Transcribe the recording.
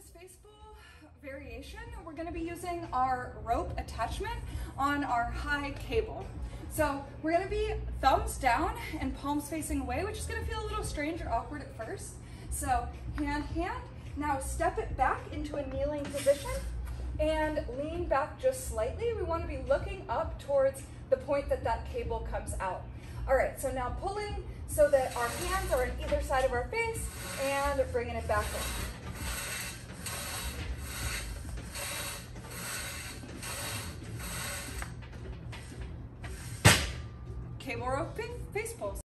this face pull variation, we're gonna be using our rope attachment on our high cable. So we're gonna be thumbs down and palms facing away, which is gonna feel a little strange or awkward at first. So hand, hand. Now step it back into a kneeling position and lean back just slightly. We wanna be looking up towards the point that that cable comes out. All right, so now pulling so that our hands are on either side of our face and bringing it back in. Rope face pulls.